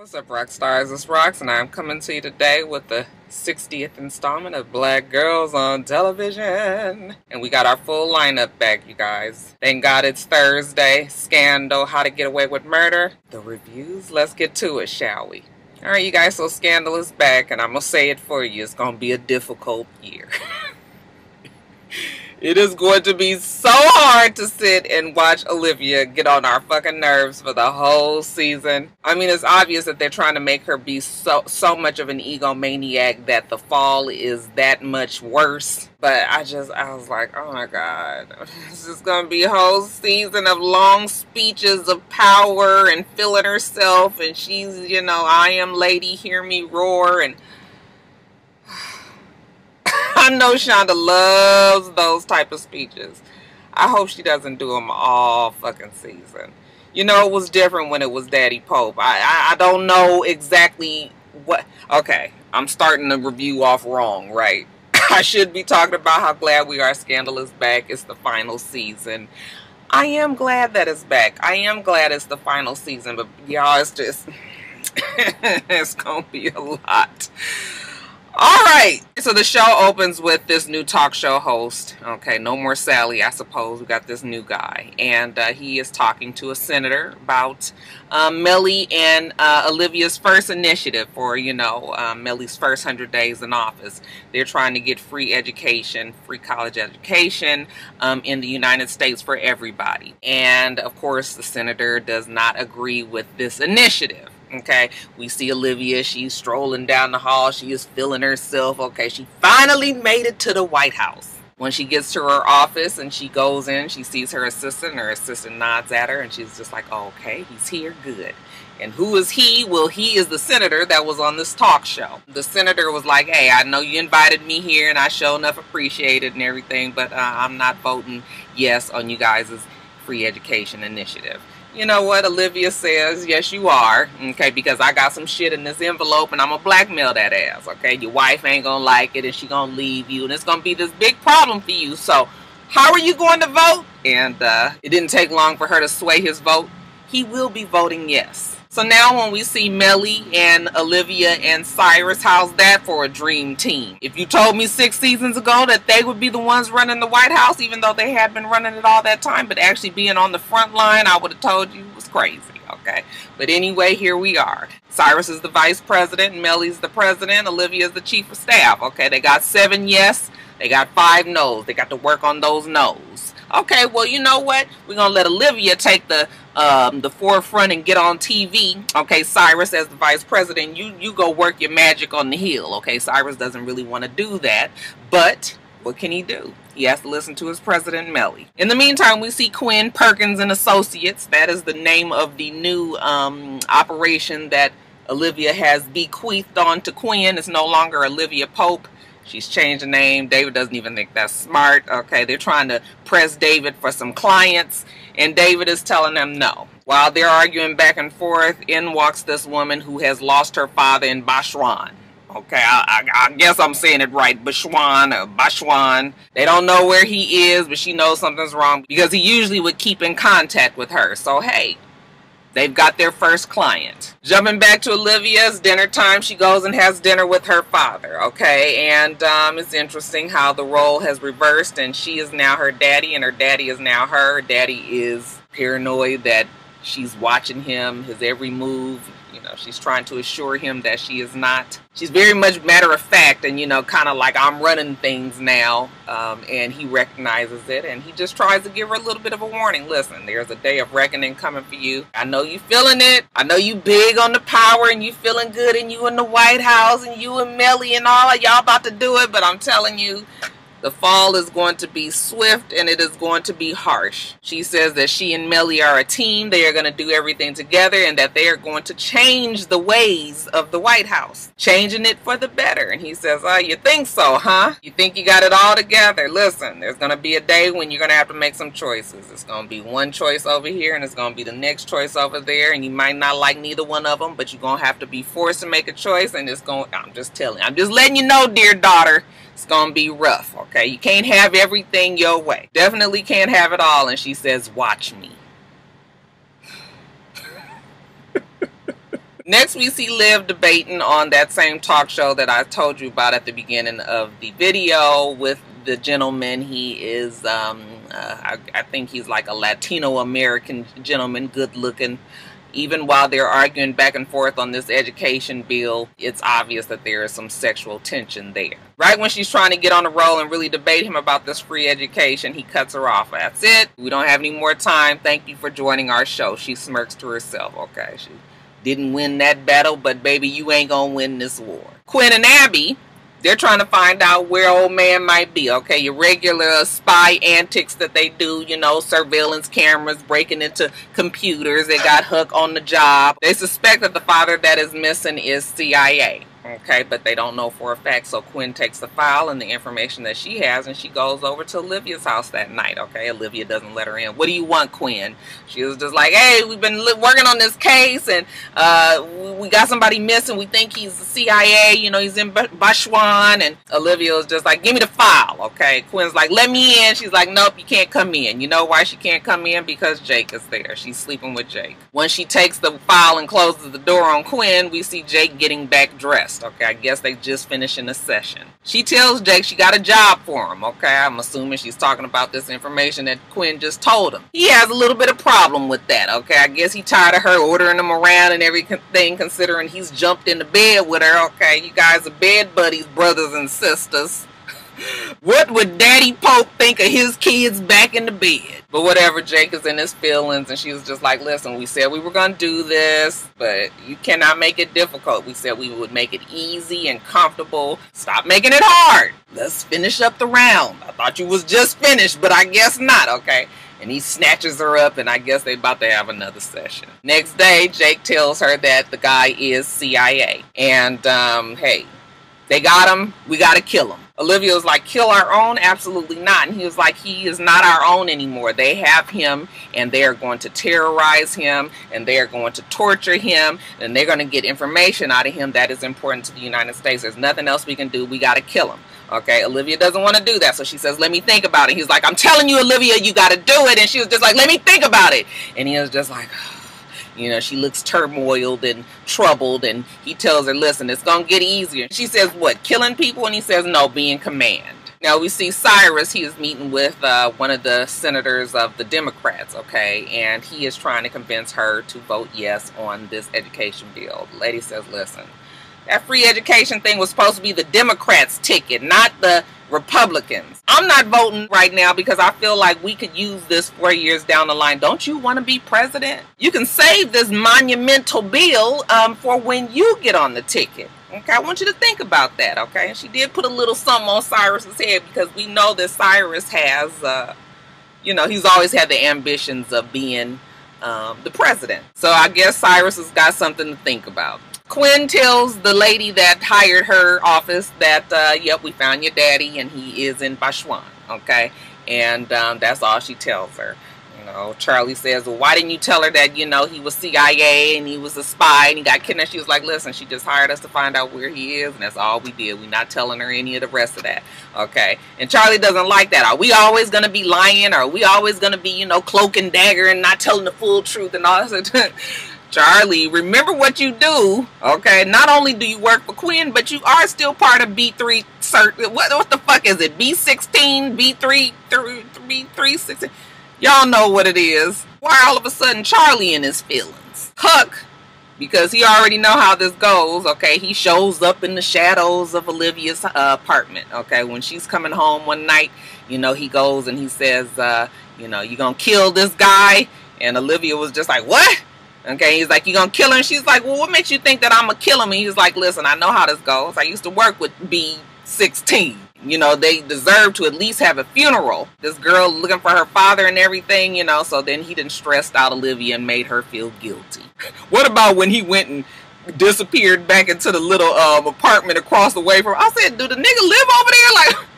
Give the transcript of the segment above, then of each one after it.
What's up, rock stars? It's Rox, and I'm coming to you today with the 60th installment of Black Girls on Television. And we got our full lineup back, you guys. Thank God it's Thursday. Scandal, How to Get Away with Murder. The reviews, let's get to it, shall we? Alright, you guys, so Scandal is back, and I'm gonna say it for you. It's gonna be a difficult year. It is going to be so hard to sit and watch Olivia get on our fucking nerves for the whole season. I mean, it's obvious that they're trying to make her be so so much of an egomaniac that the fall is that much worse. But I just, I was like, oh my god, this is gonna be a whole season of long speeches of power and feeling herself, and she's, you know, I am lady, hear me roar, and I know Shonda loves those type of speeches. I hope she doesn't do them all fucking season. You know, it was different when it was Daddy Pope. I, I, I don't know exactly what. Okay, I'm starting the review off wrong, right? I should be talking about how glad we are Scandal is back. It's the final season. I am glad that it's back. I am glad it's the final season, but y'all, it's just, it's gonna be a lot. All right. So the show opens with this new talk show host. Okay, no more Sally, I suppose. We got this new guy. And uh, he is talking to a senator about um, Mellie and uh, Olivia's first initiative for, you know, um, Mellie's first 100 days in office. They're trying to get free education, free college education um, in the United States for everybody. And, of course, the senator does not agree with this initiative. Okay, we see Olivia. She's strolling down the hall. She is feeling herself. Okay, she finally made it to the White House. When she gets to her office and she goes in, she sees her assistant. Her assistant nods at her and she's just like, oh, okay, he's here. Good. And who is he? Well, he is the senator that was on this talk show. The senator was like, hey, I know you invited me here and I sure enough appreciate it and everything, but uh, I'm not voting yes on you guys' free education initiative you know what Olivia says, yes you are, okay, because I got some shit in this envelope and I'm gonna blackmail that ass, okay? Your wife ain't gonna like it and she gonna leave you and it's gonna be this big problem for you. So how are you going to vote? And uh, it didn't take long for her to sway his vote. He will be voting yes. So now when we see Mellie and Olivia and Cyrus, how's that for a dream team? If you told me six seasons ago that they would be the ones running the White House, even though they had been running it all that time, but actually being on the front line, I would have told you it was crazy, okay? But anyway, here we are. Cyrus is the vice president, Mellie's the president, Olivia is the chief of staff, okay? They got seven yes, they got five no's. They got to work on those no's. Okay, well, you know what? We're going to let Olivia take the um, the forefront and get on TV. Okay, Cyrus as the vice president, you, you go work your magic on the hill. Okay, Cyrus doesn't really want to do that, but what can he do? He has to listen to his president, Mellie. In the meantime, we see Quinn Perkins and Associates. That is the name of the new um, operation that Olivia has bequeathed on to Quinn. It's no longer Olivia Pope. She's changed the name. David doesn't even think that's smart. Okay, they're trying to press David for some clients, and David is telling them no. While they're arguing back and forth, in walks this woman who has lost her father in Bashwan. Okay, I, I, I, guess I'm saying it right. Bashwan or uh, Bashwan. They don't know where he is, but she knows something's wrong because he usually would keep in contact with her. So, hey, They've got their first client. Jumping back to Olivia's dinner time, she goes and has dinner with her father, okay? And um, it's interesting how the role has reversed and she is now her daddy and her daddy is now her. Daddy is paranoid that she's watching him, his every move, know, she's trying to assure him that she is not. She's very much matter of fact and, you know, kind of like I'm running things now. Um, and he recognizes it and he just tries to give her a little bit of a warning. Listen, there's a day of reckoning coming for you. I know you feeling it. I know you big on the power and you feeling good and you in the White House and you and Mellie and all y'all about to do it. But I'm telling you, the fall is going to be swift and it is going to be harsh. She says that she and Mellie are a team. They are going to do everything together and that they are going to change the ways of the White House, changing it for the better. And he says, Oh, you think so, huh? You think you got it all together? Listen, there's going to be a day when you're going to have to make some choices. It's going to be one choice over here and it's going to be the next choice over there. And you might not like neither one of them, but you're going to have to be forced to make a choice. And it's going, I'm just telling, I'm just letting you know, dear daughter it's gonna be rough, okay? You can't have everything your way. Definitely can't have it all. And she says, watch me. Next, we see Liv debating on that same talk show that I told you about at the beginning of the video with the gentleman. He is, um, uh, I, I think he's like a Latino American gentleman, good looking even while they're arguing back and forth on this education bill, it's obvious that there is some sexual tension there. Right when she's trying to get on the roll and really debate him about this free education, he cuts her off. That's it. We don't have any more time. Thank you for joining our show. She smirks to herself. Okay, she didn't win that battle, but baby, you ain't gonna win this war. Quinn and Abby they're trying to find out where old man might be, okay? Your regular spy antics that they do, you know, surveillance cameras, breaking into computers. They got Huck on the job. They suspect that the father that is missing is CIA. Okay, but they don't know for a fact. So Quinn takes the file and the information that she has and she goes over to Olivia's house that night. Okay, Olivia doesn't let her in. What do you want, Quinn? She was just like, hey, we've been working on this case and uh, we got somebody missing. We think he's the CIA. You know, he's in Bashwan. And Olivia was just like, give me the file. Okay, Quinn's like, let me in. She's like, nope, you can't come in. You know why she can't come in? Because Jake is there. She's sleeping with Jake. When she takes the file and closes the door on Quinn, we see Jake getting back dressed. Okay, I guess they just finishing a session. She tells Jake she got a job for him. Okay, I'm assuming she's talking about this information that Quinn just told him. He has a little bit of problem with that. Okay, I guess he tired of her ordering him around and everything, considering he's jumped into bed with her. Okay, you guys are bed buddies, brothers and sisters. What would Daddy Pope think of his kids back in the bed? But whatever, Jake is in his feelings, and she was just like, listen, we said we were going to do this, but you cannot make it difficult. We said we would make it easy and comfortable. Stop making it hard. Let's finish up the round. I thought you was just finished, but I guess not, okay? and he snatches her up and I guess they about to have another session. Next day, Jake tells her that the guy is CIA and um, hey, they got him, we got to kill him. Olivia was like, kill our own? Absolutely not. And he was like, he is not our own anymore. They have him and they are going to terrorize him and they are going to torture him and they're going to get information out of him that is important to the United States. There's nothing else we can do. We got to kill him. Okay, Olivia doesn't want to do that. So she says, let me think about it. He's like, I'm telling you, Olivia, you got to do it. And she was just like, let me think about it. And he was just like, you know, she looks turmoiled and troubled, and he tells her, listen, it's going to get easier. She says, what, killing people? And he says, no, being command. Now we see Cyrus, he is meeting with uh, one of the senators of the Democrats, okay, and he is trying to convince her to vote yes on this education bill. The lady says, listen, that free education thing was supposed to be the Democrats' ticket, not the Republicans. I'm not voting right now because I feel like we could use this four years down the line. Don't you want to be president? You can save this monumental bill um, for when you get on the ticket. Okay, I want you to think about that, okay? And she did put a little something on Cyrus's head because we know that Cyrus has, uh, you know, he's always had the ambitions of being um, the president. So I guess Cyrus has got something to think about. Quinn tells the lady that hired her office that, uh, yep, we found your daddy and he is in Bashwan, okay? And um, that's all she tells her. You know, Charlie says, well, why didn't you tell her that, you know, he was CIA and he was a spy and he got kidnapped? She was like, listen, she just hired us to find out where he is and that's all we did. We're not telling her any of the rest of that, okay? And Charlie doesn't like that. Are we always going to be lying? Are we always going to be, you know, cloak and dagger and not telling the full truth and all that? Charlie, remember what you do, okay? Not only do you work for Quinn, but you are still part of B3 cert. What, what the fuck is it? B16, B3, 3, B3, 16? Y'all know what it is. Why all of a sudden Charlie in his feelings? Huck, because he already know how this goes, okay? He shows up in the shadows of Olivia's uh, apartment, okay? When she's coming home one night, you know, he goes and he says, uh, you know, you gonna kill this guy? And Olivia was just like, what? Okay, he's like, you gonna kill him? She's like, well, what makes you think that I'm gonna kill him? And he's like, listen, I know how this goes. I used to work with B16. You know, they deserve to at least have a funeral. This girl looking for her father and everything, you know, so then he didn't stressed out Olivia and made her feel guilty. what about when he went and disappeared back into the little um, apartment across the way from I said, do the nigga live over there? Like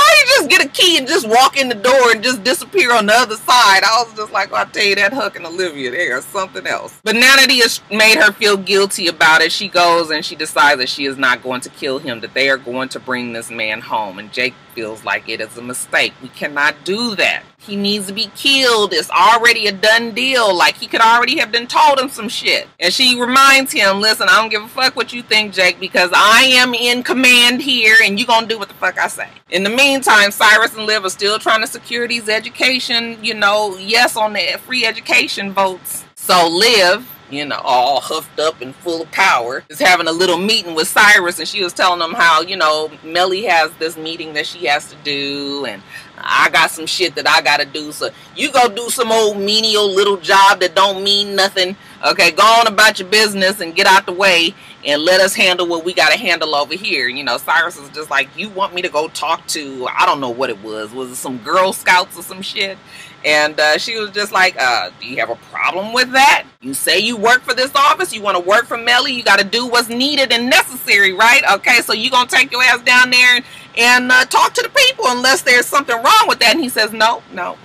how you just get a key and just walk in the door and just disappear on the other side? I was just like, well, I'll tell you that Huck and Olivia there or something else. But now that he has made her feel guilty about it, she goes and she decides that she is not going to kill him, that they are going to bring this man home. And Jake feels like it is a mistake. We cannot do that. He needs to be killed. It's already a done deal. Like he could already have been told him some shit. And she reminds him, listen, I don't give a fuck what you think, Jake, because I am in command here and you gonna do what the fuck I say. In the meantime, Cyrus and Liv are still trying to secure these education, you know, yes on the free education votes. So Liv you know, all huffed up and full of power, is having a little meeting with Cyrus, and she was telling him how, you know, Mellie has this meeting that she has to do, and I got some shit that I gotta do. So you go do some old menial little job that don't mean nothing. Okay, go on about your business and get out the way and let us handle what we gotta handle over here. You know, Cyrus is just like, you want me to go talk to, I don't know what it was. Was it some Girl Scouts or some shit? And uh, she was just like, uh, Do you have a problem with that? You say you work for this office, you want to work for Mellie, you got to do what's needed and necessary, right? Okay, so you're going to take your ass down there and, and uh, talk to the people unless there's something wrong with that. And he says, No, no,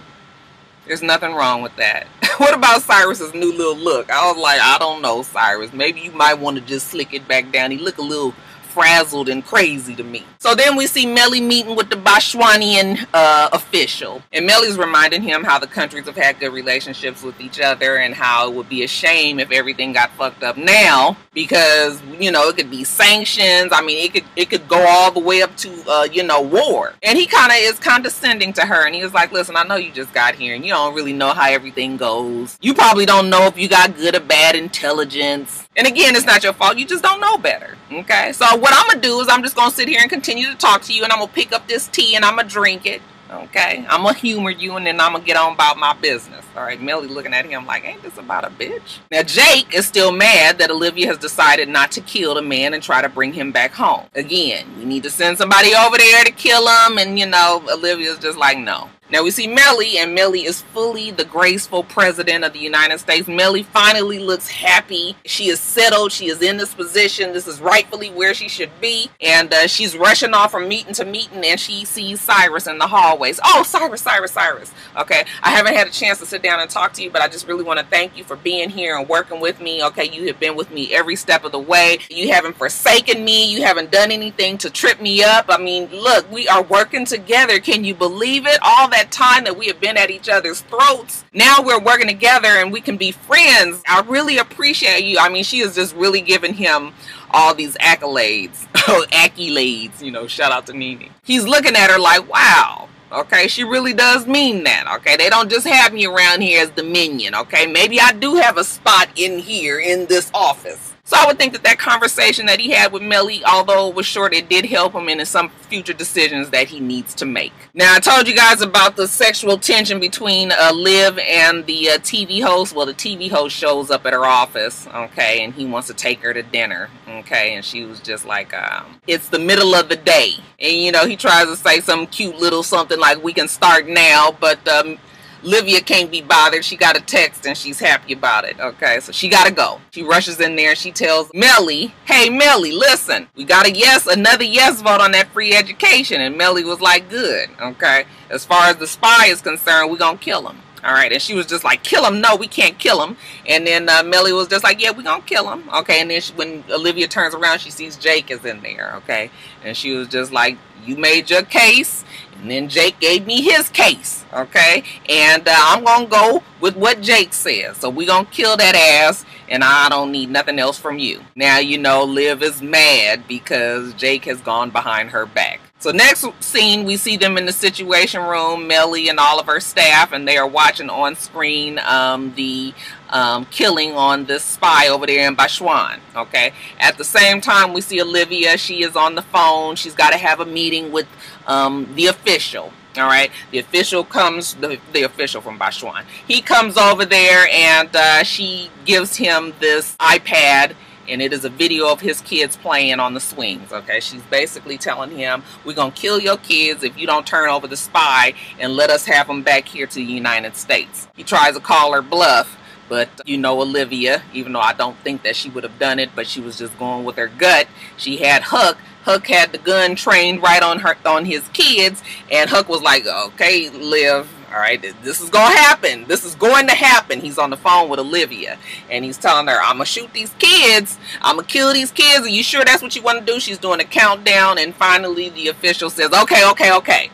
there's nothing wrong with that. what about Cyrus's new little look? I was like, I don't know, Cyrus. Maybe you might want to just slick it back down. He look a little frazzled and crazy to me. So then we see Mellie meeting with the Botswanian uh, official. And Mellie's reminding him how the countries have had good relationships with each other and how it would be a shame if everything got fucked up now because, you know, it could be sanctions. I mean, it could it could go all the way up to, uh, you know, war. And he kind of is condescending to her. And he was like, listen, I know you just got here and you don't really know how everything goes. You probably don't know if you got good or bad intelligence. And again, it's not your fault. You just don't know better. Okay. So what I'm to do is I'm just to sit here and continue to talk to you and I'm to pick up this tea and I'm to drink it. Okay, I'm gonna humor you and then I'm gonna get on about my business. All right, Mellie looking at him like, ain't this about a bitch? Now, Jake is still mad that Olivia has decided not to kill the man and try to bring him back home. Again, we need to send somebody over there to kill him, and you know, Olivia's just like, no. Now we see Mellie, and Mellie is fully the graceful president of the United States. Mellie finally looks happy. She is settled. She is in this position. This is rightfully where she should be. And uh, she's rushing off from meeting to meeting, and she sees Cyrus in the hallways. Oh, Cyrus, Cyrus, Cyrus. Okay, I haven't had a chance to sit down and talk to you, but I just really want to thank you for being here and working with me. Okay, you have been with me every step of the way. You haven't forsaken me. You haven't done anything to trip me up. I mean, look, we are working together. Can you believe it? All that time that we have been at each other's throats, now we're working together and we can be friends. I really appreciate you. I mean, she is just really giving him all these accolades, Oh accolades, you know, shout out to Nene. He's looking at her like, wow, okay, she really does mean that, okay? They don't just have me around here as the minion, okay? Maybe I do have a spot in here in this office. So I would think that that conversation that he had with Mellie, although it was short, it did help him in some future decisions that he needs to make. Now, I told you guys about the sexual tension between uh, Liv and the uh, TV host. Well, the TV host shows up at her office, okay, and he wants to take her to dinner, okay, and she was just like, um, it's the middle of the day. And, you know, he tries to say some cute little something like, we can start now, but um, Livia can't be bothered. She got a text and she's happy about it. Okay, so she got to go. She rushes in there. And she tells Mellie, hey, Mellie, listen, we got a yes, another yes vote on that free education. And Mellie was like, good. Okay, as far as the spy is concerned, we're to kill him. All right, and she was just like, kill him. No, we can't kill him. And then uh, Mellie was just like, yeah, we're going to kill him. Okay, and then she, when Olivia turns around, she sees Jake is in there. Okay, and she was just like, you made your case and then Jake gave me his case, okay? And uh, I'm going to go with what Jake says. So we're going to kill that ass, and I don't need nothing else from you. Now, you know, Liv is mad because Jake has gone behind her back. So next scene, we see them in the Situation Room, Mellie and all of her staff, and they are watching on screen um, the um, killing on this spy over there in Bashwan. Okay. At the same time, we see Olivia. She is on the phone. She's got to have a meeting with um, the official. All right, the official comes, the, the official from Bashwan. He comes over there and uh, she gives him this iPad and it is a video of his kids playing on the swings. Okay, she's basically telling him, We're gonna kill your kids if you don't turn over the spy and let us have them back here to the United States. He tries to call her bluff, but you know Olivia, even though I don't think that she would have done it, but she was just going with her gut. She had Huck Huck had the gun trained right on her on his kids, and Huck was like, "Okay, Liv, all right, this is gonna happen. This is going to happen." He's on the phone with Olivia, and he's telling her, "I'm gonna shoot these kids. I'm gonna kill these kids. Are you sure that's what you want to do?" She's doing a countdown, and finally the official says, "Okay, okay, okay."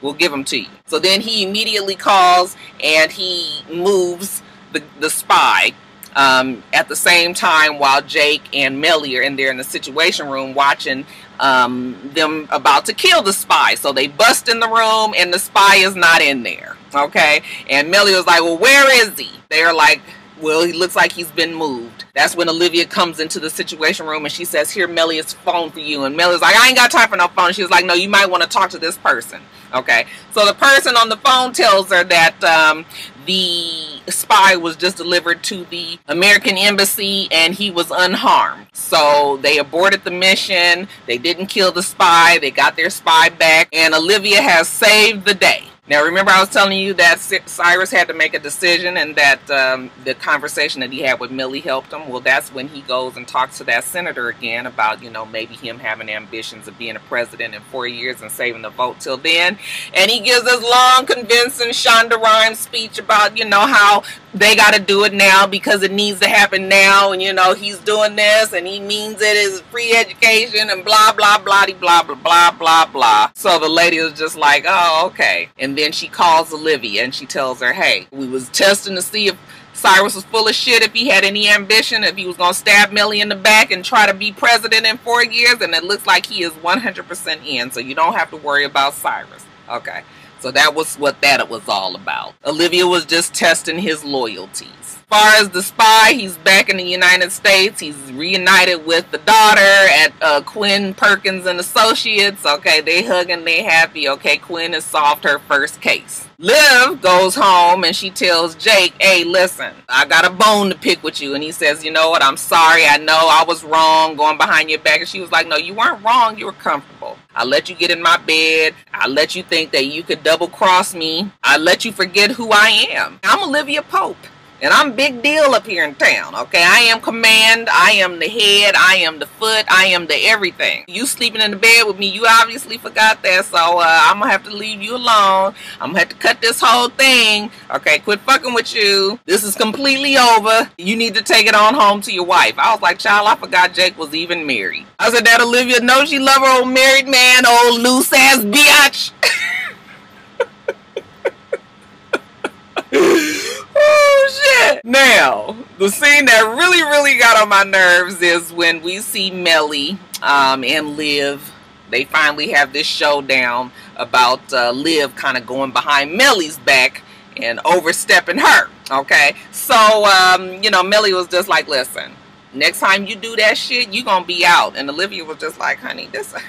We'll give them to you. So then he immediately calls and he moves the, the spy um, at the same time while Jake and Mellie are in there in the situation room watching um, them about to kill the spy. So they bust in the room and the spy is not in there. Okay. And Mellie was like, well, where is he? They're like, well, he looks like he's been moved. That's when Olivia comes into the situation room and she says, Here, Mellie's phone for you. And Mellie's like, I ain't got time for no phone. She's like, No, you might want to talk to this person. Okay. So the person on the phone tells her that um, the spy was just delivered to the American embassy and he was unharmed. So they aborted the mission. They didn't kill the spy. They got their spy back. And Olivia has saved the day. Now, remember, I was telling you that Cyrus had to make a decision and that um, the conversation that he had with Millie helped him. Well, that's when he goes and talks to that senator again about, you know, maybe him having ambitions of being a president in four years and saving the vote till then. And he gives this long, convincing Shonda Rhimes speech about, you know, how they got to do it now because it needs to happen now. And, you know, he's doing this and he means it is free education and blah, blah, blah, blah, blah, blah, blah, blah. So the lady was just like, oh, okay. And then she calls Olivia and she tells her, hey, we was testing to see if Cyrus was full of shit if he had any ambition, if he was going to stab Millie in the back and try to be president in four years. And it looks like he is 100% in. So you don't have to worry about Cyrus. Okay. So that was what that it was all about. Olivia was just testing his loyalties. As far as the spy, he's back in the United States. He's reunited with the daughter at uh, Quinn Perkins and Associates. Okay, they hugging, they happy. Okay, Quinn has solved her first case. Liv goes home and she tells Jake, hey, listen, I got a bone to pick with you. And he says, you know what, I'm sorry. I know I was wrong going behind your back. And she was like, no, you weren't wrong. You were comfortable. I let you get in my bed. I let you think that you could double cross me. I let you forget who I am. I'm Olivia Pope. And I'm big deal up here in town, okay? I am command, I am the head, I am the foot, I am the everything. You sleeping in the bed with me, you obviously forgot that, so uh, I'm gonna have to leave you alone. I'm gonna have to cut this whole thing, okay? Quit fucking with you. This is completely over. You need to take it on home to your wife. I was like, child, I forgot Jake was even married. I said, that Olivia knows she love her old married man, old loose ass biatch. shit! Now, the scene that really, really got on my nerves is when we see Mellie um, and Liv. They finally have this showdown about uh, Liv kind of going behind Mellie's back and overstepping her. Okay, so um, you know, Mellie was just like, "Listen, next time you do that shit, you're gonna be out." And Olivia was just like, "Honey, this."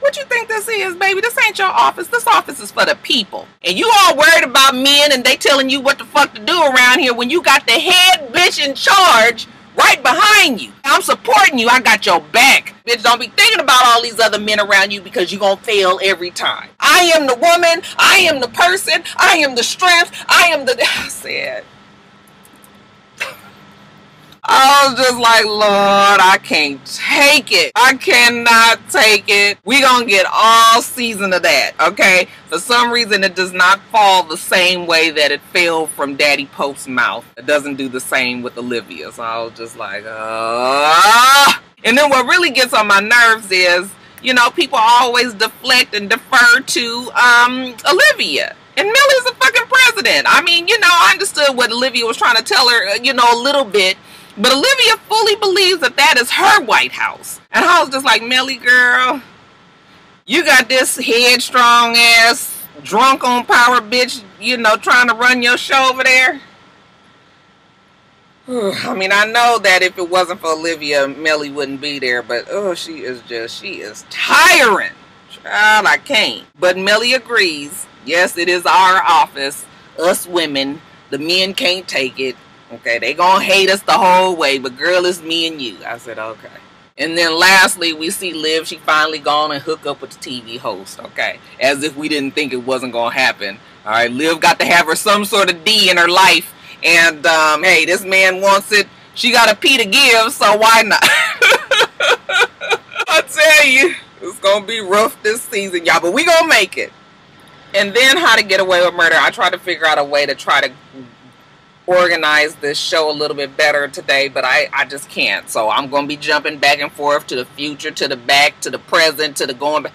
What you think this is, baby? This ain't your office. This office is for the people. And you all worried about men and they telling you what the fuck to do around here when you got the head bitch in charge right behind you. I'm supporting you. I got your back. Bitch, don't be thinking about all these other men around you because you're going to fail every time. I am the woman. I am the person. I am the strength. I am the... I said... I was just like, Lord, I can't take it. I cannot take it. We gonna get all season of that, okay? For some reason, it does not fall the same way that it fell from Daddy Pope's mouth. It doesn't do the same with Olivia. So I was just like, ah. And then what really gets on my nerves is, you know, people always deflect and defer to um, Olivia. And Mellie's a fucking president. I mean, you know, I understood what Olivia was trying to tell her, you know, a little bit but Olivia fully believes that that is her White House. And I was just like, Mellie, girl, you got this headstrong ass, drunk on power bitch, you know, trying to run your show over there. I mean, I know that if it wasn't for Olivia, Mellie wouldn't be there, but oh, she is just, she is tiring. Child, I can't. But Mellie agrees. Yes, it is our office, us women. The men can't take it. Okay, they gonna hate us the whole way, but girl, it's me and you. I said, okay. And then lastly, we see Liv. She finally gone and hook up with the TV host. Okay, as if we didn't think it wasn't gonna happen. All right, Liv got to have her some sort of D in her life, and um, hey, this man wants it. She got a P to give, so why not? I tell you, it's gonna be rough this season, y'all, but we gonna make it. And then How to Get Away with Murder. I tried to figure out a way to try to organize this show a little bit better today, but I, I just can't. So I'm going to be jumping back and forth to the future, to the back, to the present, to the going back.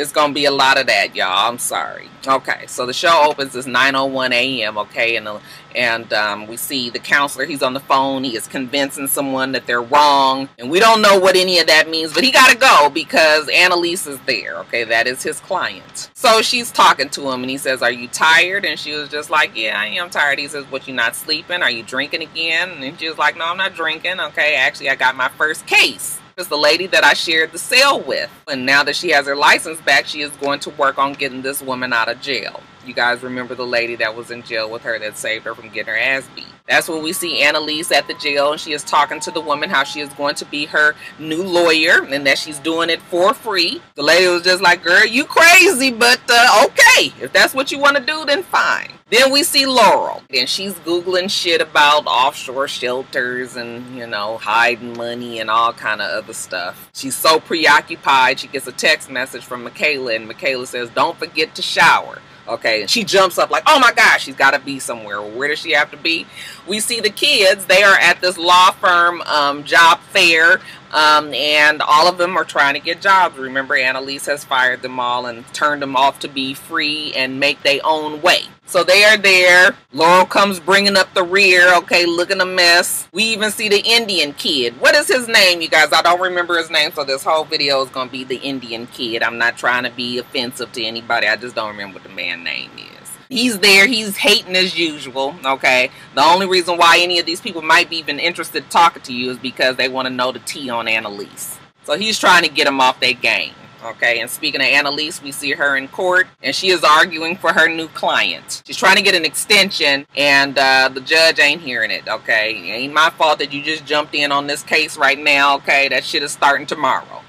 It's gonna be a lot of that, y'all. I'm sorry. Okay, so the show opens at 9:01 a.m. Okay, and the, and um, we see the counselor. He's on the phone. He is convincing someone that they're wrong, and we don't know what any of that means. But he got to go because Annalise is there. Okay, that is his client. So she's talking to him, and he says, "Are you tired?" And she was just like, "Yeah, I am tired." He says, "What? You not sleeping? Are you drinking again?" And she was like, "No, I'm not drinking. Okay, actually, I got my first case." Is the lady that I shared the cell with. And now that she has her license back, she is going to work on getting this woman out of jail. You guys remember the lady that was in jail with her that saved her from getting her ass beat. That's when we see Annalise at the jail and she is talking to the woman how she is going to be her new lawyer and that she's doing it for free. The lady was just like, girl, you crazy, but uh, okay. If that's what you want to do, then fine. Then we see Laurel, and she's Googling shit about offshore shelters and, you know, hiding money and all kind of other stuff. She's so preoccupied, she gets a text message from Michaela, and Michaela says, don't forget to shower. Okay, and she jumps up like, oh my gosh, she's got to be somewhere. Where does she have to be? We see the kids. They are at this law firm um, job fair, um, and all of them are trying to get jobs. Remember, Annalise has fired them all and turned them off to be free and make their own way. So they are there. Laurel comes bringing up the rear. Okay, looking a mess. We even see the Indian kid. What is his name, you guys? I don't remember his name, so this whole video is going to be the Indian kid. I'm not trying to be offensive to anybody. I just don't remember what the man's name is. He's there. He's hating as usual. Okay. The only reason why any of these people might be even interested talking to you is because they want to know the tea on Annalise. So he's trying to get them off their game. Okay, and speaking of Annalise, we see her in court, and she is arguing for her new client. She's trying to get an extension, and uh, the judge ain't hearing it. Okay, it ain't my fault that you just jumped in on this case right now. Okay, that shit is starting tomorrow.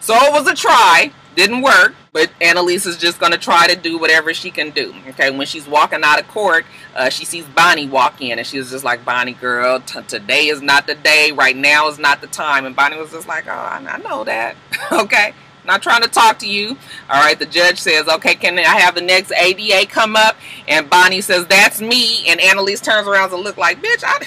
So it was a try, didn't work, but Annalise is just going to try to do whatever she can do. Okay, when she's walking out of court, uh, she sees Bonnie walk in, and she was just like, Bonnie, girl, today is not the day. Right now is not the time. And Bonnie was just like, oh, I, I know that. okay. Not trying to talk to you. All right, the judge says, okay, can I have the next ADA come up? And Bonnie says, that's me. And Annalise turns around and look like, bitch, I,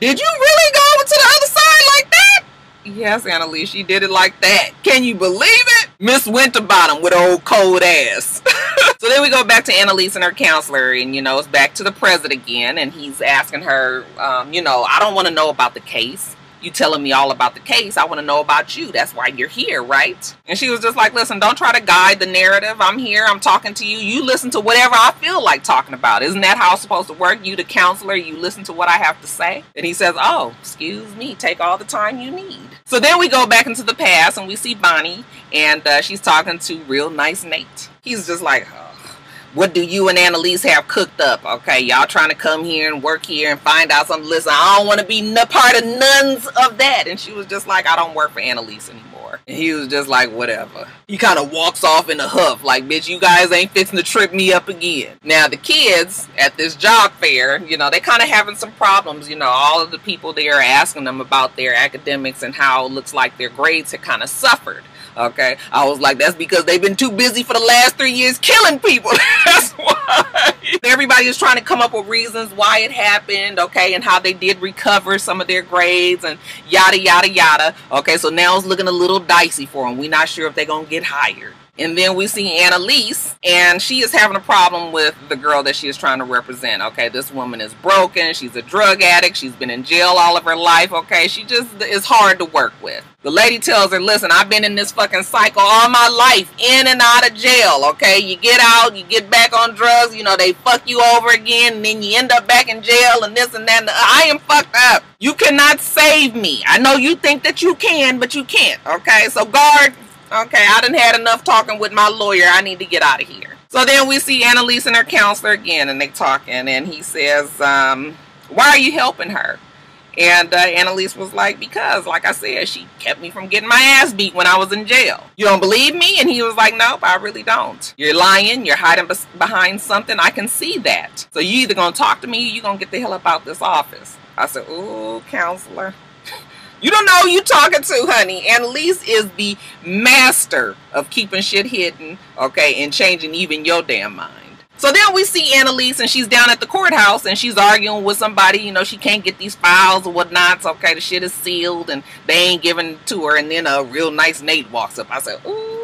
did you really go over to the other side like that? Yes, Annalise, she did it like that. Can you believe it? Miss Winterbottom with old cold ass. so then we go back to Annalise and her counselor, and you know, it's back to the president again, and he's asking her, um, you know, I don't want to know about the case you telling me all about the case. I want to know about you. That's why you're here, right? And she was just like, listen, don't try to guide the narrative. I'm here. I'm talking to you. You listen to whatever I feel like talking about. Isn't that how it's supposed to work? You, the counselor, you listen to what I have to say. And he says, oh, excuse me. Take all the time you need. So then we go back into the past and we see Bonnie and uh, she's talking to real nice Nate. He's just like, oh what do you and Annalise have cooked up? Okay, y'all trying to come here and work here and find out something. Listen, I don't want to be no part of none of that. And she was just like, I don't work for Annalise anymore. And he was just like, whatever. He kind of walks off in a huff, like, bitch, you guys ain't fixing to trip me up again. Now, the kids at this job fair, you know, they kind of having some problems. You know, all of the people there are asking them about their academics and how it looks like their grades had kind of suffered. Okay, I was like, that's because they've been too busy for the last three years killing people. that's why. Everybody is trying to come up with reasons why it happened, okay, and how they did recover some of their grades and yada yada yada. Okay, so now it's looking a little dicey for them. We're not sure if they're gonna get hired. And then we see Annalise, and she is having a problem with the girl that she is trying to represent. Okay, this woman is broken. She's a drug addict. She's been in jail all of her life. Okay, she just is hard to work with. The lady tells her, listen, I've been in this fucking cycle all my life, in and out of jail, okay? You get out, you get back on drugs, you know, they fuck you over again, and then you end up back in jail and this and that. And I am fucked up. You cannot save me. I know you think that you can, but you can't, okay? So guard, Okay, I done had enough talking with my lawyer. I need to get out of here. So then we see Annalise and her counselor again, and they talking, and he says, um, why are you helping her? And uh, Annalise was like, because, like I said, she kept me from getting my ass beat when I was in jail. You don't believe me? And he was like, nope, I really don't. You're lying. You're hiding behind something. I can see that. So you either going to talk to me or you going to get the hell up out of this office. I said, ooh, counselor. You don't know who you talking to, honey. Annalise is the master of keeping shit hidden, okay, and changing even your damn mind. So then we see Annalise and she's down at the courthouse and she's arguing with somebody, you know, she can't get these files or whatnot. So, okay, the shit is sealed and they ain't giving it to her. And then a real nice Nate walks up. I said, ooh,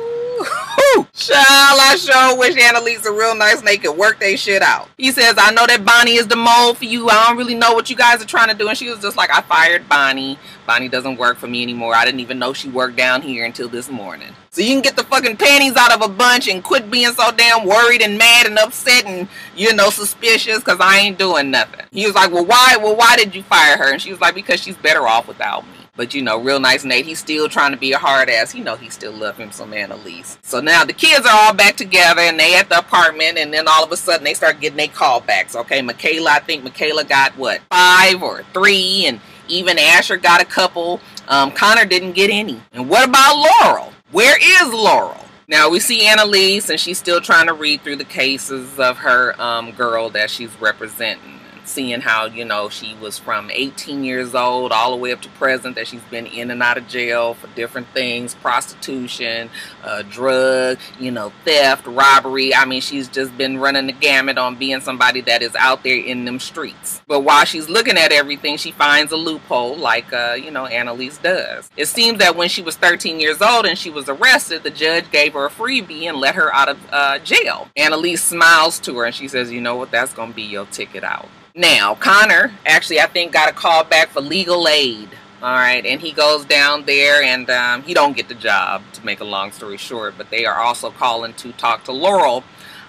Child, I sure wish Annalise a real nice they could work their shit out. He says, I know that Bonnie is the mole for you. I don't really know what you guys are trying to do. And she was just like, I fired Bonnie. Bonnie doesn't work for me anymore. I didn't even know she worked down here until this morning. So you can get the fucking panties out of a bunch and quit being so damn worried and mad and upset and, you know, suspicious because I ain't doing nothing. He was like, well, why, well, why did you fire her? And she was like, because she's better off without me. But you know, real nice Nate, he's still trying to be a hard ass. You know he still love him some Annalise. So now the kids are all back together and they at the apartment and then all of a sudden they start getting their callbacks. Okay, Michaela, I think Michaela got what, five or three and even Asher got a couple. Um, Connor didn't get any. And what about Laurel? Where is Laurel? Now we see Annalise and she's still trying to read through the cases of her um, girl that she's representing seeing how, you know, she was from 18 years old all the way up to present, that she's been in and out of jail for different things prostitution, uh, drug, you know, theft, robbery. I mean, she's just been running the gamut on being somebody that is out there in them streets. But while she's looking at everything, she finds a loophole like, uh, you know, Annalise does. It seems that when she was 13 years old and she was arrested, the judge gave her a freebie and let her out of uh, jail. Annalise smiles to her and she says, you know what, that's going to be your ticket out. Now, Connor actually, I think, got a call back for legal aid. All right, and he goes down there, and um, he don't get the job. To make a long story short, but they are also calling to talk to Laurel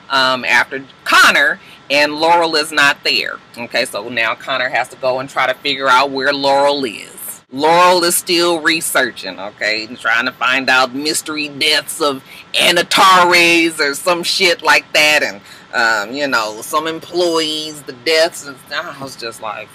um, after Connor, and Laurel is not there. Okay, so now Connor has to go and try to figure out where Laurel is. Laurel is still researching, okay, and trying to find out mystery deaths of Antares or some shit like that, and um, you know, some employees, the deaths, and I was just like,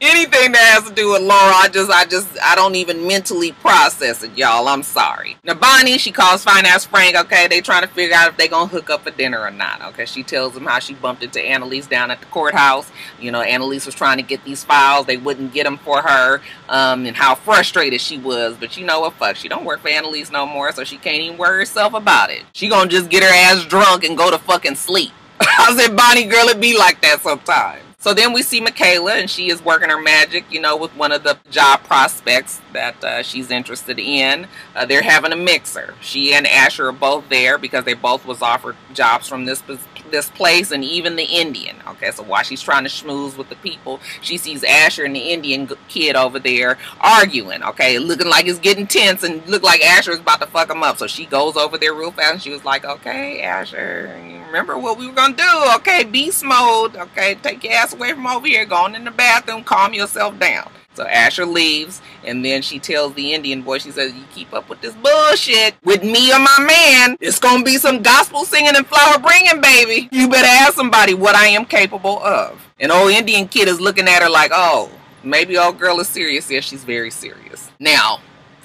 anything that has to do with Laura, I just, I just, I don't even mentally process it, y'all. I'm sorry. Now, Bonnie, she calls Finance Frank, okay? They trying to figure out if they gonna hook up for dinner or not, okay? She tells them how she bumped into Annalise down at the courthouse. You know, Annalise was trying to get these files. They wouldn't get them for her, um, and how frustrated she was. But you know what, fuck, she don't work for Annalise no more, so she can't even worry herself about it. She gonna just get her ass drunk and go to fucking sleep. I said, Bonnie girl, it be like that sometimes. So then we see Michaela, and she is working her magic, you know, with one of the job prospects that uh, she's interested in. Uh, they're having a mixer. She and Asher are both there because they both was offered jobs from this this place and even the Indian. Okay, so while she's trying to schmooze with the people, she sees Asher and the Indian kid over there arguing. Okay, looking like it's getting tense and look like Asher is about to fuck him up. So she goes over there real fast and she was like, "Okay, Asher, remember what we were gonna do? Okay, beast mode. Okay, take your ass away from over here. Go on in the bathroom. Calm yourself down." So Asher leaves, and then she tells the Indian boy, she says, You keep up with this bullshit with me or my man, it's gonna be some gospel singing and flower bringing, baby. You better ask somebody what I am capable of. And old Indian kid is looking at her like, Oh, maybe old girl is serious. Yeah, she's very serious. Now,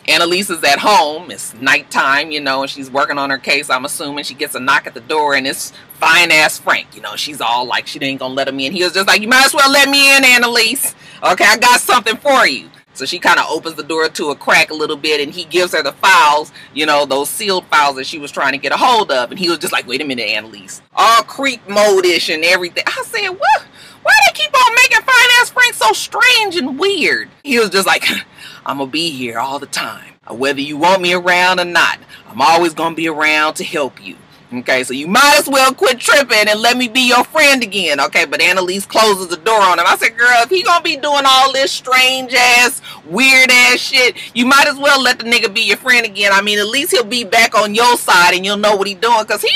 Annalise is at home. It's nighttime, you know, and she's working on her case. I'm assuming she gets a knock at the door, and it's fine ass Frank. You know, she's all like, she ain't gonna let him in. He was just like, You might as well let me in, Annalise. Okay, I got something for you. So she kind of opens the door to a crack a little bit, and he gives her the files, you know, those sealed files that she was trying to get a hold of. And he was just like, wait a minute, Annalise. All creep mode-ish and everything. I said, what? Why they keep on making Finance Frank so strange and weird? He was just like, I'm to be here all the time. Whether you want me around or not, I'm always to be around to help you. Okay, so you might as well quit tripping and let me be your friend again. Okay, but Annalise closes the door on him. I said, girl, if he gonna be doing all this strange ass, weird ass shit, you might as well let the nigga be your friend again. I mean, at least he'll be back on your side and you'll know what he's doing. Cause he,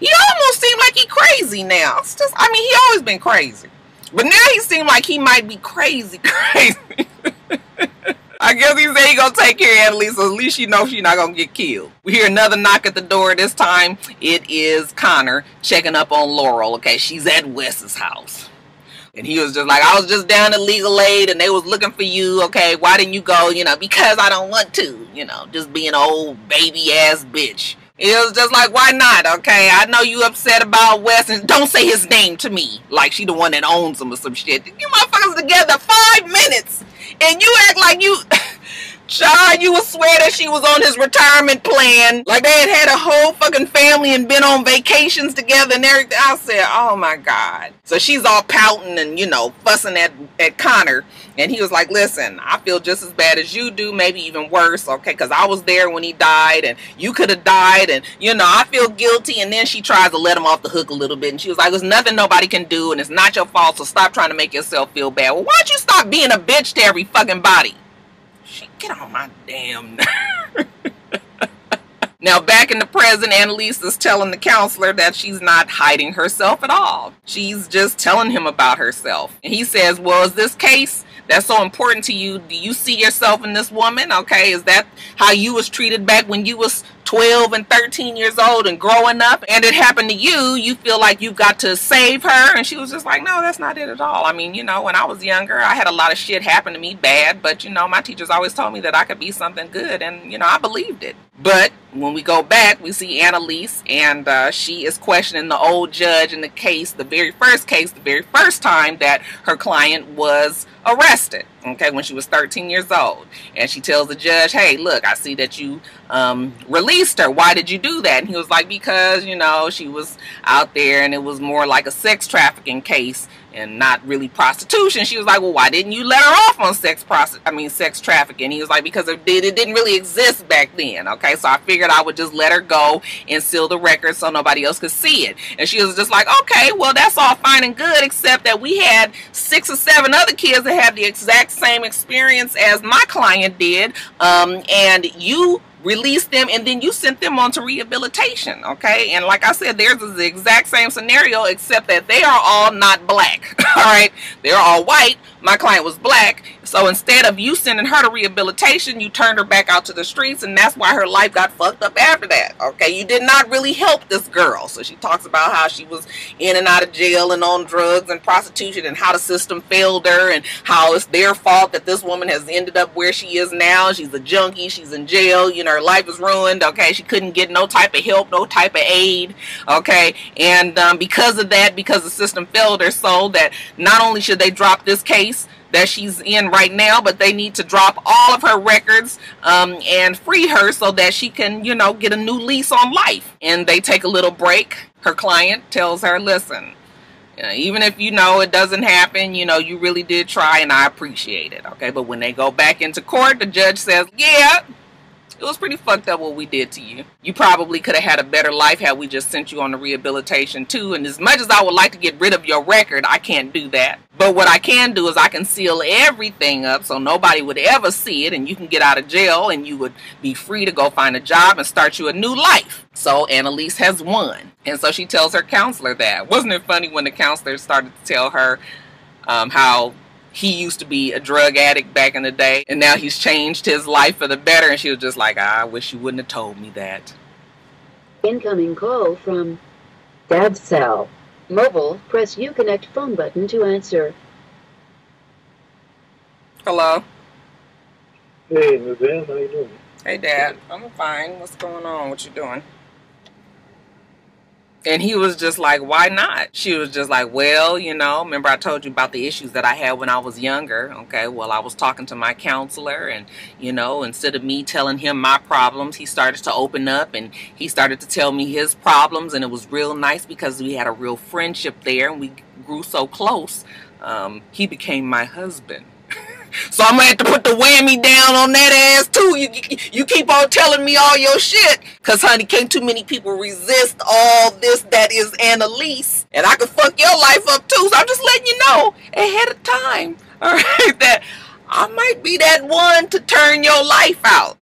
he almost seemed like he crazy now. It's just, I mean, he always been crazy. But now he seemed like he might be crazy, crazy. I guess he said he gonna take care of Annalise, so at least she knows she's not gonna get killed. We hear another knock at the door. This time it is Connor checking up on Laurel. Okay, she's at Wes's house. And he was just like, I was just down at legal aid and they was looking for you. Okay, why didn't you go? You know, because I don't want to. You know, just being an old baby ass bitch. It was just like, why not? Okay, I know you upset about Wes, and don't say his name to me like she the one that owns him or some shit. You motherfuckers together five minutes, and you act like you. Child, you would swear that she was on his retirement plan. Like they had had a whole fucking family and been on vacations together and everything. I said, oh my God. So she's all pouting and, you know, fussing at, at Connor. And he was like, listen, I feel just as bad as you do, maybe even worse, okay? Because I was there when he died and you could have died. And, you know, I feel guilty. And then she tries to let him off the hook a little bit. And she was like, there's nothing nobody can do and it's not your fault. So stop trying to make yourself feel bad. Well, why don't you stop being a bitch to every fucking body? She get on my damn Now, back in the present, Annalise is telling the counselor that she's not hiding herself at all. She's just telling him about herself. And he says, Well, is this case that's so important to you? Do you see yourself in this woman? Okay, is that how you was treated back when you was 12 and 13 years old and growing up and it happened to you, you feel like you've got to save her. And she was just like, no, that's not it at all. I mean, you know, when I was younger, I had a lot of shit happen to me bad, but you know, my teachers always told me that I could be something good. And, you know, I believed it. But when we go back, we see Annalise and uh, she is questioning the old judge in the case, the very first case, the very first time that her client was arrested okay when she was 13 years old and she tells the judge hey look i see that you um, released her why did you do that and he was like because you know she was out there and it was more like a sex trafficking case and not really prostitution. She was like, well, why didn't you let her off on sex prosti- I mean, sex trafficking? He was like, because it, did, it didn't really exist back then. Okay, so I figured I would just let her go and seal the record so nobody else could see it. And she was just like, okay, well, that's all fine and good, except that we had six or seven other kids that had the exact same experience as my client did, um, and you released them and then you sent them on to rehabilitation okay? And like i said theirs is the exact same scenario except that they are all not black all right? They're all white my client was black so instead of you sending her to rehabilitation you turned her back out to the streets and that's why her life got fucked up after that okay? You did not really help this girl. So she talks about how she was in and out of jail and on drugs and prostitution and how the system failed her and how it's their fault that this woman has ended up where she is now. She's a junkie. She's in jail. You know her life is ruined okay? She couldn't get no type of help no type of aid okay? And um, because of that because the system failed her so that not only should they drop this case that she's in right now, but they need to drop all of her records um, and free her so that she can, you know, get a new lease on life. And they take a little break. Her client tells her, listen, even if you know it doesn't happen, you know, you really did try and I appreciate it. Okay, but when they go back into court, the judge says, yeah, it was pretty fucked up what we did to you. You probably could have had a better life had we just sent you on the rehabilitation too. And as much as I would like to get rid of your record, I can't do that. But what I can do is I can seal everything up so nobody would ever see it and you can get out of jail and you would be free to go find a job and start you a new life. So Annalise has won. And so she tells her counselor that. Wasn't it funny when the counselor started to tell her um, how he used to be a drug addict back in the day and now he's changed his life for the better. And she was just like ah, i wish you wouldn't have told me that. Incoming call from dad cell. Mobile press uconnect phone button to answer. Hello? Hey Madame, how you doing? Hey dad i'm fine. What's going on? What you doing and he was just like, why not? She was just like, well, you know, remember I told you about the issues that I had when I was younger. Okay, well, I was talking to my counselor, and, you know, instead of me telling him my problems, he started to open up and he started to tell me his problems. And it was real nice because we had a real friendship there and we grew so close. Um, he became my husband. So I'm gonna have to put the whammy down on that ass too. You, you keep on telling me all your shit. Cause honey, can't too many people resist all this that is Annalise. And I can fuck your life up too. So I'm just letting you know ahead of time. Alright, that I might be that one to turn your life out.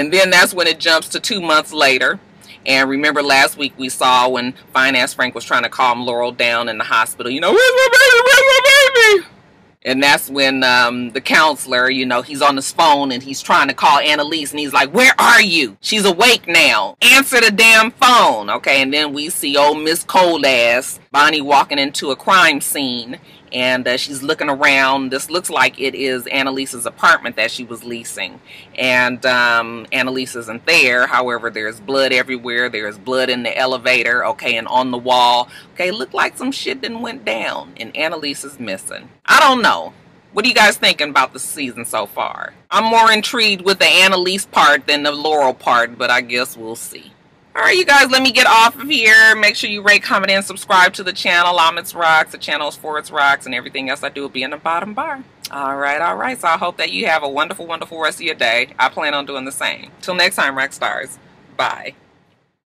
And then that's when it jumps to two months later. And remember last week we saw when Finance Frank was trying to calm Laurel down in the hospital, you know, where's my baby, where's my baby? And that's when um, the counselor, you know, he's on his phone and he's trying to call Annalise and he's like, where are you? She's awake now. Answer the damn phone. Okay, and then we see old Miss Cold Ass, Bonnie walking into a crime scene and uh, she's looking around. This looks like it is Annalise's apartment that she was leasing, and um, Annalise isn't there. However, there's blood everywhere. There's blood in the elevator, okay, and on the wall. Okay, look like some shit didn't went down, and Annalise is missing. I don't know. What are you guys thinking about the season so far? I'm more intrigued with the Annalise part than the Laurel part, but I guess we'll see. All right, you guys, let me get off of here. Make sure you rate, comment, and subscribe to the channel. I'm itsrox. The channel is for itsrox, and everything else I do will be in the bottom bar. All right, all right. So I hope that you have a wonderful, wonderful rest of your day. I plan on doing the same. Till next time, Rock Stars. Bye.